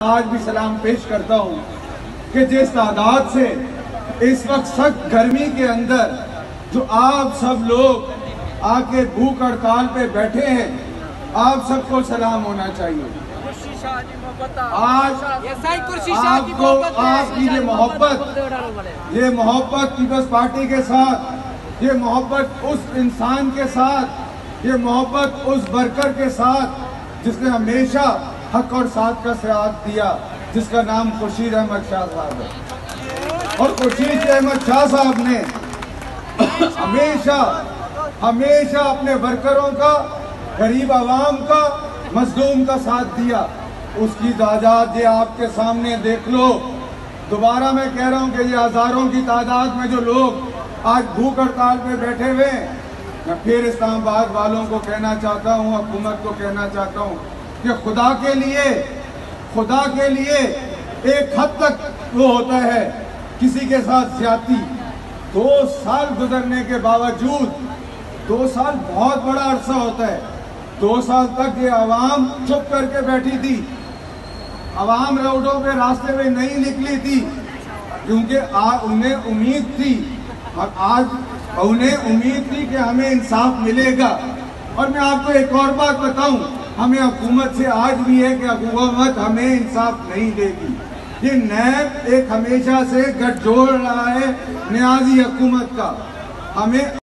आज भी सलाम पेश करता हूँ कि जिस तादाद से इस वक्त सख्त गर्मी के अंदर जो आप सब लोग आके भूख हड़ताल पे बैठे हैं, आप सबको सलाम होना चाहिए। आज आपको आपकी ये मोहब्बत ये मोहब्बत पीपल्स पार्टी के साथ, ये मोहब्बत उस इंसान के साथ, ये मोहब्बत उस वर्कर के साथ जिसने हमेशा हक और साथ का साथ दिया, जिसका नाम खुर्शीद अहमद शाह साहब है। और खुर्शीद अहमद शाह साहब ने हमेशा हमेशा अपने वर्करों का, गरीब आवाम का मजलूम का साथ दिया। उसकी तादाद ये आपके सामने देख लो। दोबारा मैं कह रहा हूँ कि ये हज़ारों की तादाद में जो लोग आज भूख हड़ताल पे बैठे हुए हैं, मैं फिर इस्लामाबाद वालों को कहना चाहता हूँ, हुकूमत को कहना चाहता हूँ कि खुदा के लिए, खुदा के लिए एक हद तक वो होता है किसी के साथ ज़्यादा। दो साल गुजरने के बावजूद, दो साल बहुत बड़ा अरसा होता है। दो साल तक ये आवाम चुप करके बैठी थी। आवाम रोडों पे रास्ते में नहीं निकली थी, क्योंकि आज उन्हें उम्मीद थी, और आज उन्हें उम्मीद थी कि हमें इंसाफ मिलेगा। और मैं आपको एक और बात बताऊँ हमें हुकूमत से आज भी है कि हुकूमत हमें इंसाफ नहीं देगी। ये नैब एक हमेशा से गठजोड़ रहा है न्याजी हुकूमत का। हमें